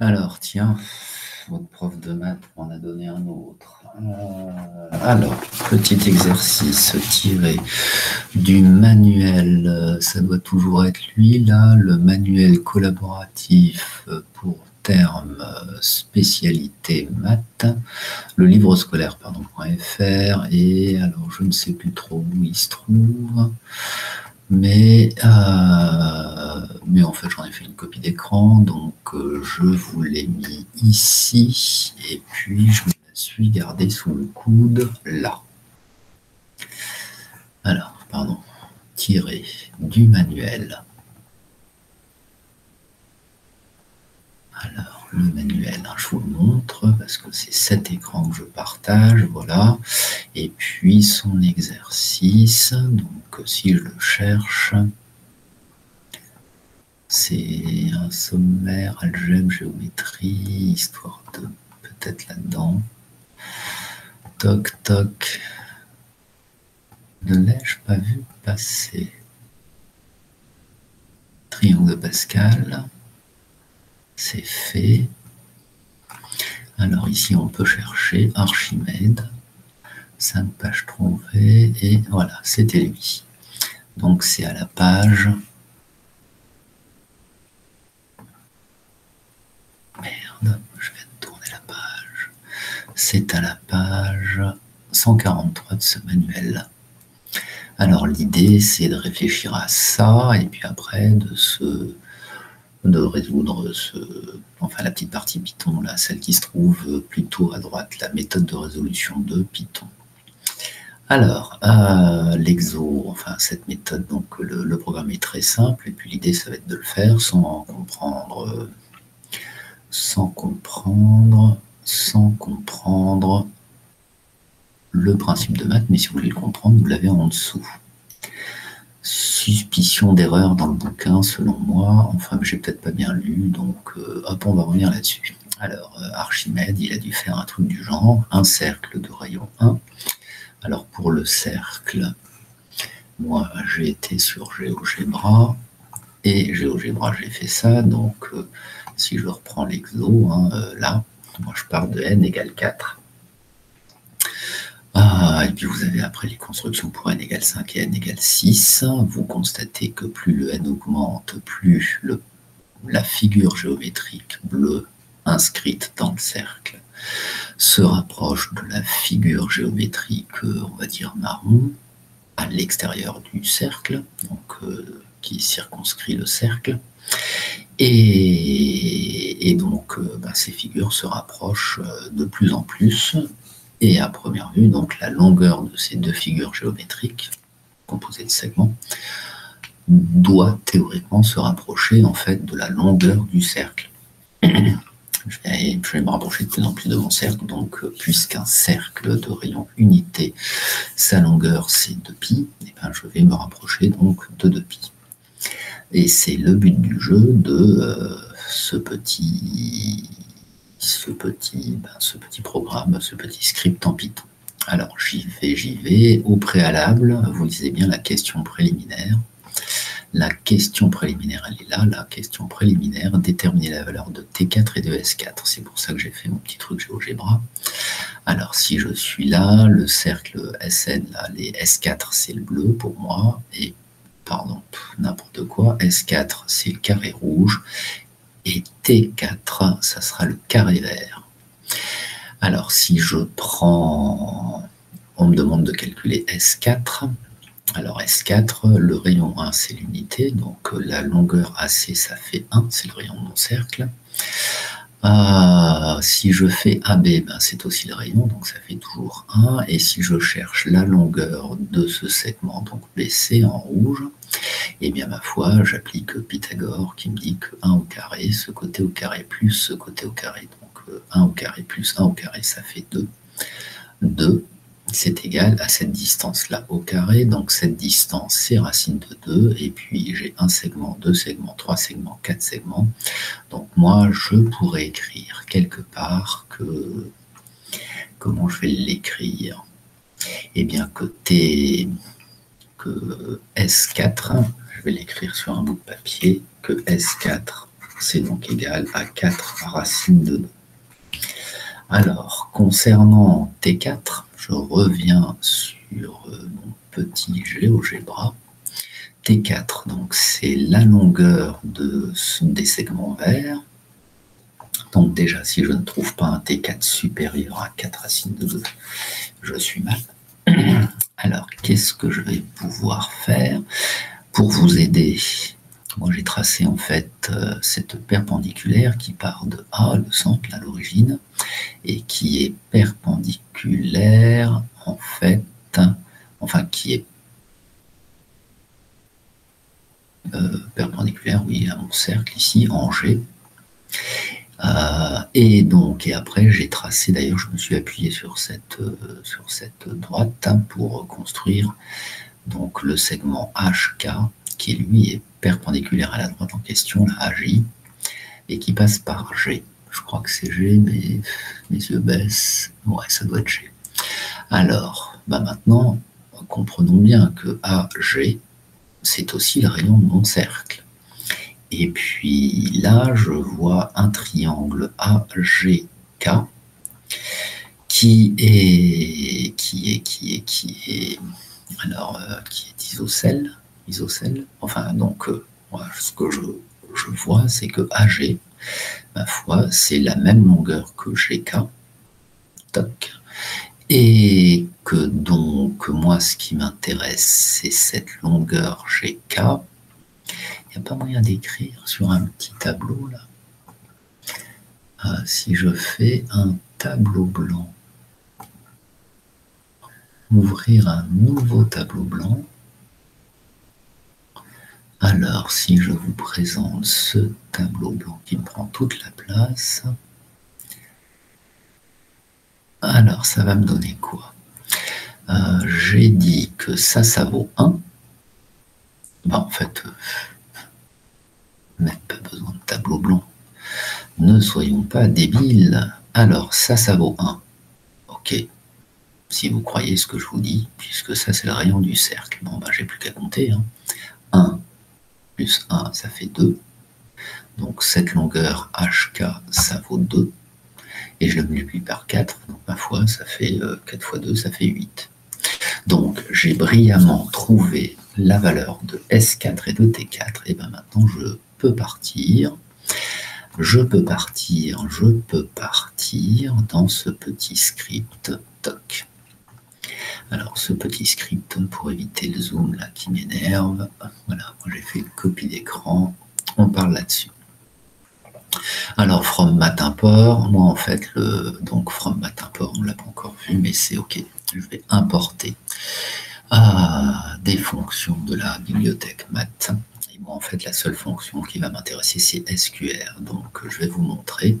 Alors, tiens, votre prof de maths m'en a donné un autre. Euh, alors, petit exercice tiré du manuel, ça doit toujours être lui là, le manuel collaboratif pour termes spécialité maths, le livre scolaire, et alors je ne sais plus trop où il se trouve. Mais, euh, mais en fait, j'en ai fait une copie d'écran, donc euh, je vous l'ai mis ici, et puis je me la suis gardé sous le coude là. Alors, pardon, tiré du manuel. Alors, le manuel, hein, je vous le montre parce que c'est cet écran que je partage, voilà. Et puis son exercice, donc si je le cherche, c'est un sommaire, algèbre, géométrie, histoire de peut-être là-dedans. Toc, toc. Ne l'ai-je pas vu passer? Triangle de Pascal c'est fait. Alors ici, on peut chercher Archimède, 5 pages trouvées, et voilà, c'était lui. Donc c'est à la page... Merde, je vais tourner la page. C'est à la page 143 de ce manuel. Alors l'idée, c'est de réfléchir à ça, et puis après de se de résoudre ce, enfin la petite partie Python, là, celle qui se trouve plutôt à droite, la méthode de résolution de Python. Alors, euh, l'exo, enfin cette méthode, donc le, programme est très simple, et puis l'idée ça va être de le faire sans comprendre, sans comprendre, sans comprendre le principe de maths, mais si vous voulez le comprendre, vous l'avez en dessous suspicion d'erreur dans le bouquin, selon moi. Enfin, j'ai peut-être pas bien lu, donc euh, hop, on va revenir là-dessus. Alors, euh, Archimède, il a dû faire un truc du genre, un cercle de rayon 1. Alors, pour le cercle, moi, j'ai été sur GeoGebra, et GeoGebra, j'ai fait ça, donc euh, si je reprends l'exo, hein, là, moi, je pars de n égale 4. Ah, et puis vous avez après les constructions pour n égale 5 et n égale 6. Vous constatez que plus le n augmente, plus la figure géométrique bleue inscrite dans le cercle se rapproche de la figure géométrique, on va dire marron, à l'extérieur du cercle, donc euh, qui circonscrit le cercle. Et, donc, euh, bah, ces figures se rapprochent euh, de plus en plus et à première vue, donc la longueur de ces deux figures géométriques, composées de segments, doit théoriquement se rapprocher en fait de la longueur du cercle. Je vais, me rapprocher de plus en plus de mon cercle, donc euh, puisqu'un cercle de rayon unité, sa longueur c'est 2π, et ben je vais me rapprocher donc de 2π. Et c'est le but du jeu de euh, ce petit ce petit, ben, ce petit programme, ce petit script en Python. Alors j'y vais, j'y vais. Au préalable, vous lisez bien la question préliminaire. La question préliminaire, elle est là. La question préliminaire, déterminer la valeur de T4 et de S4. C'est pour ça que j'ai fait mon petit truc GeoGebra. Alors si je suis là, le cercle SN, là, les S4, c'est le bleu pour moi. Et pardon, n'importe quoi. S4, c'est le carré rouge et T4, ça sera le carré vert. Alors si je prends, on me demande de calculer S4, alors S4, le rayon 1 c'est l'unité, donc la longueur AC ça fait 1, c'est le rayon de mon cercle. Euh, si je fais AB, ben c'est aussi le rayon, donc ça fait toujours 1. Et si je cherche la longueur de ce segment, donc BC en rouge, et eh bien ma foi, j'applique Pythagore qui me dit que 1 au carré, ce côté au carré plus ce côté au carré. Donc 1 euh, au carré plus 1 au carré, ça fait 2. 2 c'est égal à cette distance-là au carré. Donc cette distance, c'est racine de 2. Et puis j'ai un segment, deux segments, trois segments, quatre segments. Donc moi, je pourrais écrire quelque part que... Comment je vais l'écrire? Eh bien que T... que S4, je vais l'écrire sur un bout de papier, que S4 c'est donc égal à 4 racines de 2. Alors, concernant T4, je reviens sur euh, mon petit GeoGebra. T4, donc c'est la longueur de, des segments verts. Donc déjà, si je ne trouve pas un T4 supérieur à 4 racines de 2, je suis mal. Alors, qu'est-ce que je vais pouvoir faire pour vous aider? Moi, j'ai tracé en fait euh, cette perpendiculaire qui part de A, le centre, à l'origine, et qui est perpendiculaire en fait, enfin qui est euh, perpendiculaire, oui, à mon cercle ici, en G. Euh, et donc, et après, j'ai tracé, d'ailleurs, je me suis appuyé sur cette, sur cette droite hein, pour construire donc, le segment HK, qui lui est perpendiculaire à la droite en question, la AJ, et qui passe par G. Je crois que c'est G, mais mes yeux baissent. Ouais, ça doit être G. Alors, bah maintenant, comprenons bien que AG, c'est aussi le rayon de mon cercle. Et puis là, je vois un triangle AGK qui est qui est qui est alors euh, qui est isocèle, Enfin donc euh, ce que je, je vois, c'est que AG, ma foi, c'est la même longueur que GK. Toc. Et que donc, moi, ce qui m'intéresse, c'est cette longueur GK. Il n'y a pas moyen d'écrire sur un petit tableau là? Ah, si je fais un tableau blanc, ouvrir un nouveau tableau blanc. Alors, si je vous présente ce tableau blanc qui me prend toute la place, alors, ça va me donner quoi? Euh, J'ai dit que ça, ça vaut 1. Bah, en fait, euh, même pas besoin de tableau blanc. Ne soyons pas débiles. Alors, ça, ça vaut 1. Ok. Si vous croyez ce que je vous dis, puisque ça, c'est le rayon du cercle. Bon, bah, j'ai plus qu'à compter. 1 hein. Plus 1, ça fait 2. Donc, cette longueur HK, ça vaut 2 et je le multiplie par 4, donc ma foi, ça fait 4 euh, fois 2, ça fait 8. Donc j'ai brillamment trouvé la valeur de S4 et de T4, et bien maintenant je peux partir, je peux partir, je peux partir dans ce petit script toc. Alors ce petit script, pour éviter le zoom là qui m'énerve, voilà, j'ai fait une copie d'écran, on parle là-dessus. Alors, from port, moi en fait, le, donc from port, on l'a pas encore vu, mais c'est OK. Je vais importer ah, des fonctions de la bibliothèque math. Et moi, en fait, la seule fonction qui va m'intéresser, c'est SQR. Donc, je vais vous montrer.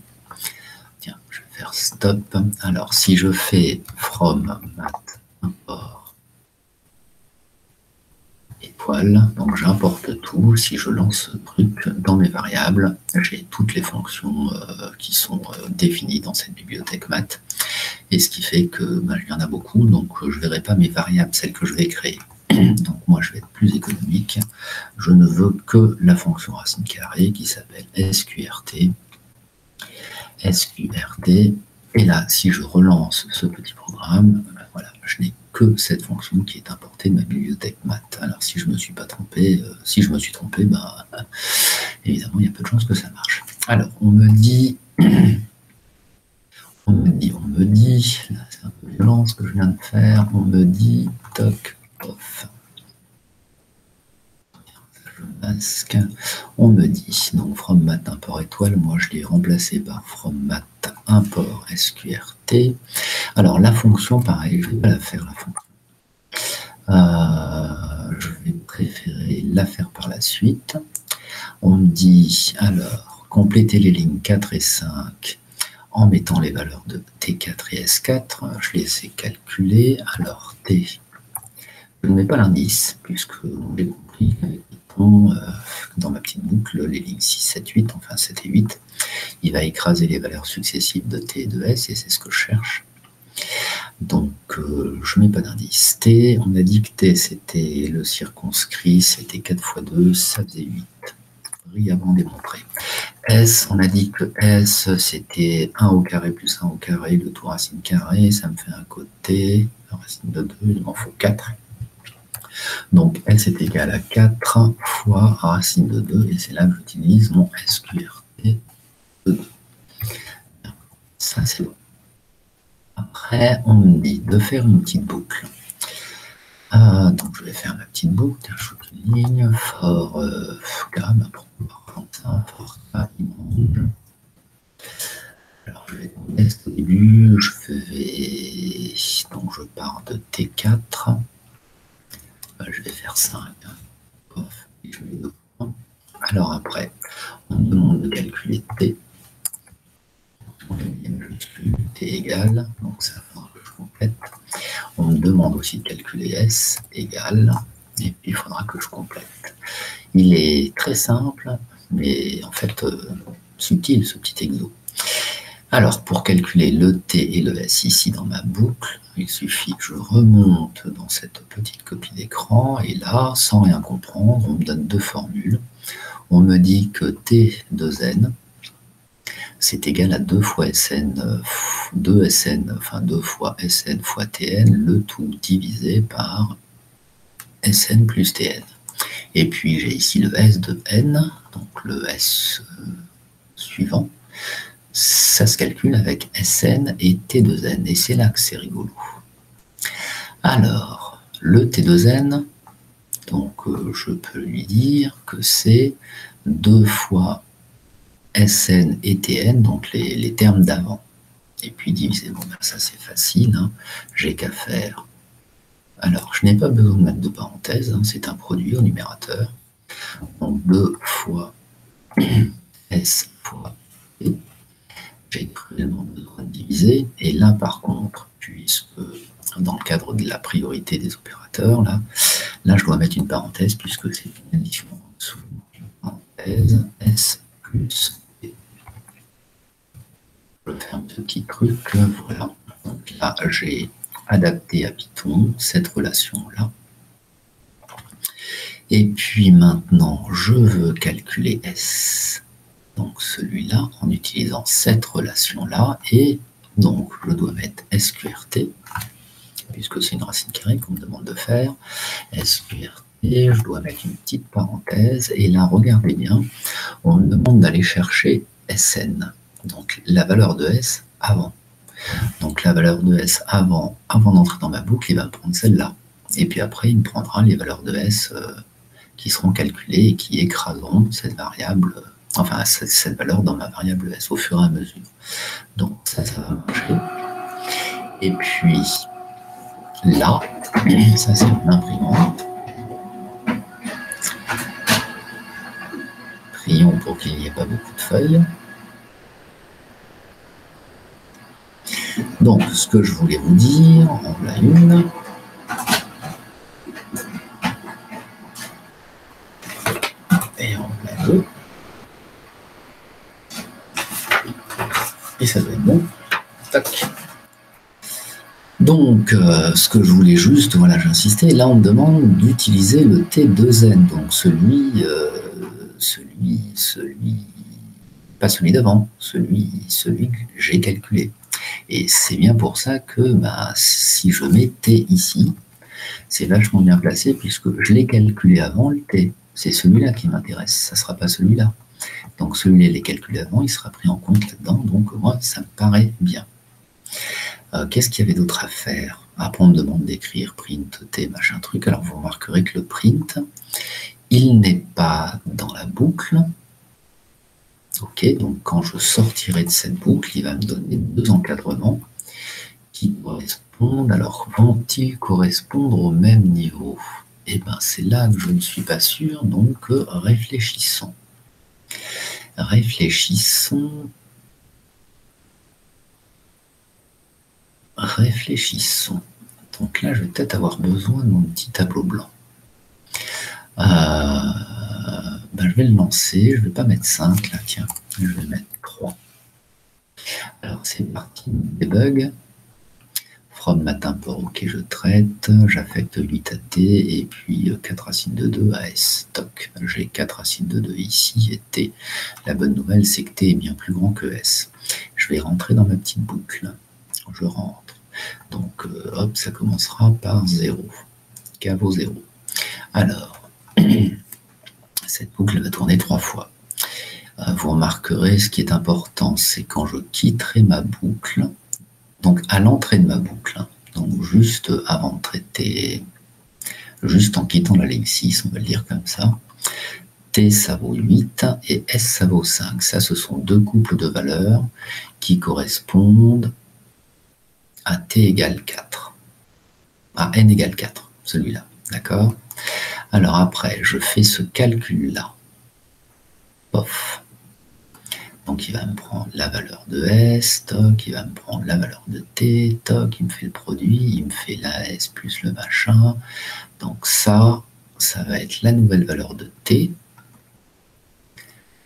Tiens, je vais faire stop. Alors, si je fais from math import donc j'importe tout. Si je lance ce truc dans mes variables, j'ai toutes les fonctions euh, qui sont euh, définies dans cette bibliothèque math. Et ce qui fait que ben, il y en a beaucoup, donc je ne verrai pas mes variables, celles que je vais créer. Donc moi je vais être plus économique. Je ne veux que la fonction racine carrée qui s'appelle SQRT. SQRT. Et là, si je relance ce petit programme, voilà, je n'ai que cette fonction qui est ma bibliothèque math. Alors si je me suis pas trompé, euh, si je me suis trompé, bah, évidemment il y a peu de chances que ça marche. Alors on me dit, on me dit, on me dit, c'est un peu violent ce que je viens de faire, on me dit toc off. On me dit, donc from mat import étoile, moi je l'ai remplacé par from mat import sqrt. Alors la fonction, pareil, je ne vais pas la faire la fonction. Euh, je vais préférer la faire par la suite. On me dit, alors, compléter les lignes 4 et 5 en mettant les valeurs de T4 et S4. Je les ai calculées. Alors, T, je ne mets pas l'indice, puisque j'ai compris euh, dans ma petite boucle les lignes 6, 7, 8, enfin 7 et 8. Il va écraser les valeurs successives de T et de S et c'est ce que je cherche. Donc euh, je mets pas d'indice. T, on a dit que T c'était le circonscrit, c'était 4 fois 2, ça faisait 8. Brillamment démontré. S, on a dit que S, c'était 1 au carré plus 1 au carré, le tout racine carré, ça me fait un côté, racine de 2, il m'en faut 4. Donc S est égal à 4 fois racine de 2, et c'est là que j'utilise mon SQRT de 2. Ça, c'est bon. On me dit de faire une petite boucle. Euh, donc, je vais faire ma petite boucle. Je une ligne for euh, gamme pour pouvoir ça, for image. Alors, je vais tester au début. Je vais. Donc, je pars de T4. Euh, je vais faire 5. Alors, après, on me demande de calculer T t égale, donc ça faudra que je complète. On me demande aussi de calculer s égale, et puis il faudra que complète. Il est très simple, mais en fait euh, subtil ce petit exo. Alors pour calculer le t et le s ici dans ma boucle, il suffit que je remonte dans cette petite copie d'écran, et là, sans rien comprendre, on me donne deux formules. On me dit que t de n, c'est égal à 2 fois Sn, 2 Sn, enfin 2 fois Sn fois Tn, le tout divisé par Sn plus Tn. Et puis j'ai ici le S de n, donc le S euh, suivant. Ça se calcule avec Sn et T2n, et c'est là que c'est rigolo. Alors, le T2n, donc euh, je peux lui dire que c'est 2 fois SN et TN, donc les, termes d'avant. Et puis diviser, bon ben ça c'est facile, hein. j'ai qu'à faire. Alors, je n'ai pas besoin de mettre de parenthèse, hein. c'est un produit au numérateur. Donc 2 fois S fois T. J'ai cruellement besoin de diviser. Et là, par contre, puisque dans le cadre de la priorité des opérateurs, là, là je dois mettre une parenthèse puisque c'est une addition sous parenthèse S plus je fais un petit truc, voilà. Donc là, j'ai adapté à Python cette relation-là. Et puis maintenant, je veux calculer S. Donc celui-là, en utilisant cette relation-là. Et donc, je dois mettre SQRT, puisque c'est une racine carrée qu'on me demande de faire. SQRT, je dois mettre une petite parenthèse. Et là, regardez bien, on me demande d'aller chercher SN donc la valeur de S avant. Donc la valeur de S avant, d'entrer dans ma boucle, il va prendre celle-là. Et puis après, il prendra les valeurs de S euh, qui seront calculées et qui écraseront cette variable, euh, enfin cette, valeur dans ma variable S au fur et à mesure. Donc ça, ça va marcher. Et puis là, ça c'est une imprimante. Prions pour qu'il n'y ait pas beaucoup de feuilles. Donc, ce que je voulais vous dire, en voilà une. Et en voilà deux. Et ça doit être bon. Tac. Donc, euh, ce que je voulais juste, voilà, j'insistais, là on me demande d'utiliser le T2N, donc celui, euh, celui, celui, pas celui d'avant, celui, celui que j'ai calculé. Et c'est bien pour ça que bah, si je mets T ici, c'est vachement bien placé puisque je l'ai calculé avant le T. C'est celui-là qui m'intéresse, ça ne sera pas celui-là. Donc celui-là, il est calculé avant, il sera pris en compte là-dedans. Donc moi, ça me paraît bien. Euh, qu'est-ce qu'il y avait d'autre à faire? Après, on me demande d'écrire print T, machin truc. Alors vous remarquerez que le print, il n'est pas dans la boucle, Ok, donc quand je sortirai de cette boucle, il va me donner deux encadrements qui correspondent. Alors, vont-ils correspondre au même niveau? Eh bien, c'est là que je ne suis pas sûr, donc réfléchissons. Réfléchissons. Réfléchissons. Donc là, je vais peut-être avoir besoin de mon petit tableau blanc. Euh, ben, je vais le lancer. Je ne vais pas mettre 5 là, tiens. Je vais mettre 3. Alors c'est parti, debug. from matin port ok je traite, j'affecte 8 à t et puis 4 racines de 2 à s. Toc, j'ai 4 racines de 2 ici et t. La bonne nouvelle c'est que t est bien plus grand que s. Je vais rentrer dans ma petite boucle. Je rentre. Donc euh, hop, ça commencera par 0. K vaut 0. Alors, cette boucle va tourner trois fois. Euh, vous remarquerez, ce qui est important, c'est quand je quitterai ma boucle, donc à l'entrée de ma boucle, hein, donc juste avant de traiter, juste en quittant la ligne 6, on va le dire comme ça, T ça vaut 8 et S ça vaut 5. Ça, ce sont deux couples de valeurs qui correspondent à T égale 4. À N égale 4, celui-là. D'accord? Alors après, je fais ce calcul-là. Pof. Donc il va me prendre la valeur de S, toc, il va me prendre la valeur de T, toc, il me fait le produit, il me fait la S plus le machin. Donc ça, ça va être la nouvelle valeur de T.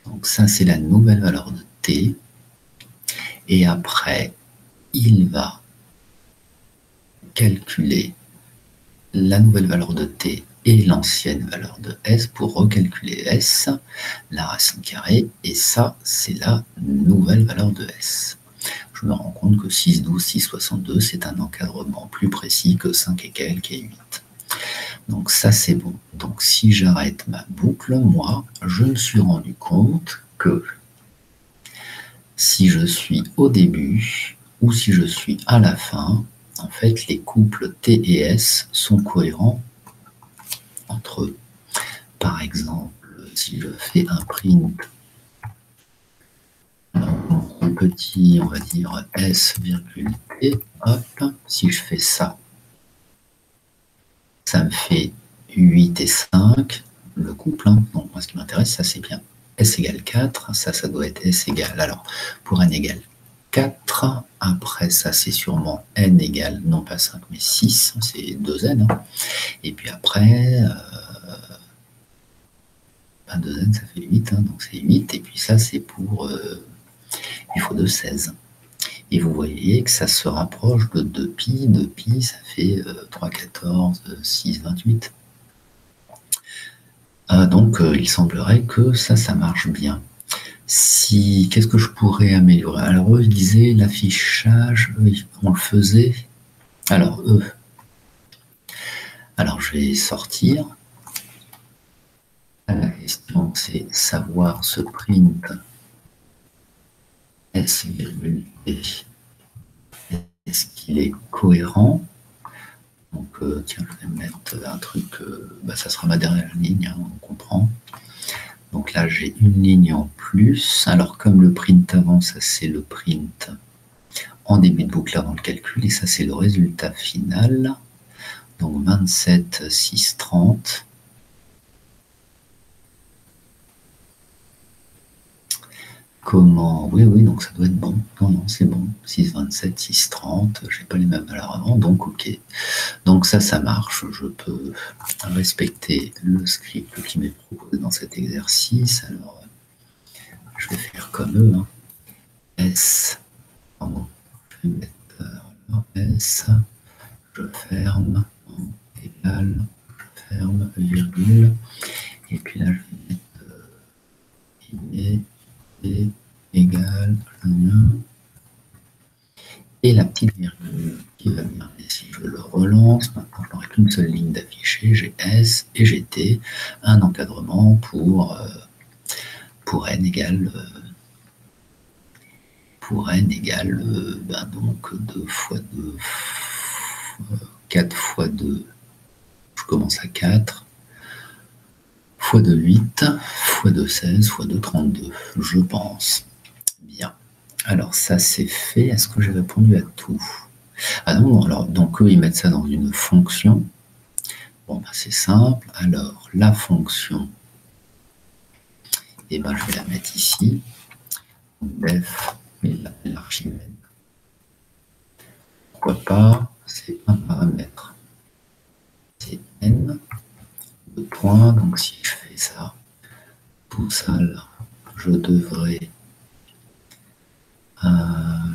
Donc ça, c'est la nouvelle valeur de T. Et après, il va calculer la nouvelle valeur de t et l'ancienne valeur de s pour recalculer s, la racine carrée, et ça, c'est la nouvelle valeur de s. Je me rends compte que 6, 12, 6, 62, c'est un encadrement plus précis que 5 et quelques et 8. Donc ça, c'est bon. Donc si j'arrête ma boucle, moi, je me suis rendu compte que si je suis au début ou si je suis à la fin, en fait, les couples T et S sont cohérents entre eux. Par exemple, si je fais un print en petit, on va dire S, T, hop, si je fais ça, ça me fait 8 et 5, le couple. Hein. Donc, moi, ce qui m'intéresse, ça, c'est bien S égale 4, ça, ça doit être S égale. Alors, pour N égale 4. Après ça, c'est sûrement n égale, non pas 5, mais 6, c'est 2n. Hein. Et puis après, 2n, euh, ça fait 8, hein, donc c'est 8. Et puis ça, c'est pour euh, il faut de 16. Et vous voyez que ça se rapproche de 2pi. 2pi, ça fait 3, 14, 6, 28. donc, euh, il semblerait que ça, ça marche bien si qu'est-ce que je pourrais améliorer? Alors eux, ils disaient l'affichage, on le faisait. Alors eux, alors je vais sortir. La question c'est savoir ce print S Est-ce qu'il est cohérent? Donc euh, tiens, je vais mettre un truc, euh, bah, ça sera ma dernière ligne, hein, on comprend. Donc là, j'ai une ligne en plus. Alors, comme le print avant, ça c'est le print en début de boucle avant le calcul, et ça c'est le résultat final. Donc 27, 6, 30. Comment Oui, oui, donc ça doit être bon. Non, non, c'est bon. 6, 27, 6, 30. Je n'ai pas les mêmes valeurs avant, donc ok. Donc ça, ça marche. Je peux respecter le script qui m'est proposé dans cet exercice. Alors, je vais faire comme eux. Hein. S. Pardon. Je vais mettre S. Je ferme. Égal. Je ferme. Virgule. Et puis là, je vais mettre. Euh, égale et la petite virgule qui va bien. Et si je le relance, maintenant je n'aurai qu'une seule ligne d'affiché, j'ai S et j'ai T, un encadrement pour, euh, pour n égale euh, pour n égale euh, ben donc 2 fois 2 4 fois 2 je commence à 4 fois de 8, fois de 16, fois de 32, je pense. Bien. Alors ça c'est fait. Est-ce que j'ai répondu à tout? Ah non, alors donc eux ils mettent ça dans une fonction. Bon ben, c'est simple. Alors la fonction, eh ben je vais la mettre ici. Def et l'archimède. Pourquoi pas? C'est un paramètre. C'est n de points. Donc si je fais ça, tout ça là, je devrais, euh,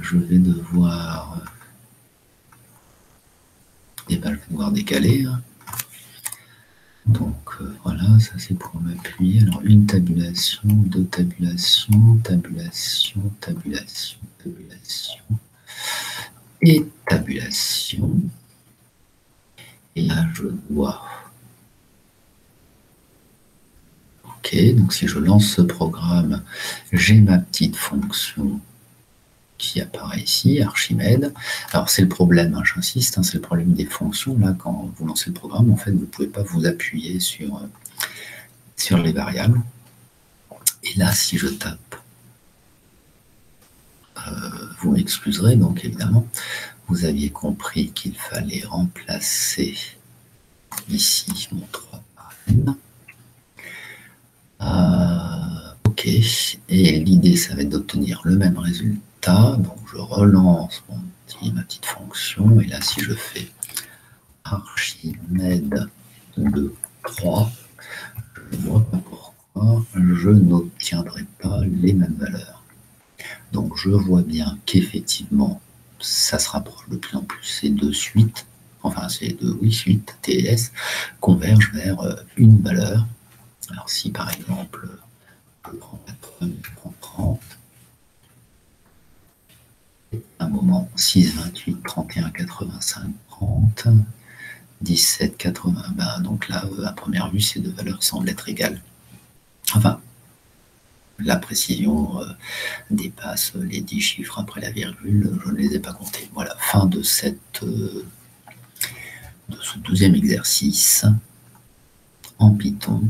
je vais devoir pas, je vais devoir décaler. Hein. Donc euh, voilà, ça c'est pour m'appuyer. Alors une tabulation, deux tabulations, tabulation, tabulation, tabulation et tabulation. Et là je dois. Donc si je lance ce programme, j'ai ma petite fonction qui apparaît ici, Archimède. Alors c'est le problème, hein, j'insiste, hein, c'est le problème des fonctions. Là, quand vous lancez le programme, en fait, vous ne pouvez pas vous appuyer sur, euh, sur les variables. Et là, si je tape, euh, vous m'excuserez, donc évidemment, vous aviez compris qu'il fallait remplacer ici mon 3 par n. Et l'idée, ça va être d'obtenir le même résultat donc je relance ma petite fonction, et là si je fais Archimède de 3, je vois pas pourquoi je n'obtiendrai pas les mêmes valeurs. Donc je vois bien qu'effectivement, ça se rapproche de plus en plus. Ces deux suites, enfin ces deux oui, suites TS, convergent vers euh, une valeur. Alors si par exemple, 30, un moment 6, 28, 31, 85, 30, 17, 80. Ben, donc là, euh, à première vue, ces deux valeurs semblent être égales. Enfin, la précision euh, dépasse les 10 chiffres après la virgule, je ne les ai pas comptés. Voilà, fin de, euh, de ce deuxième exercice en Python,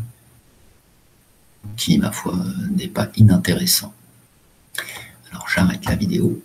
qui, ma foi, n'est pas inintéressant. Alors j'arrête la vidéo.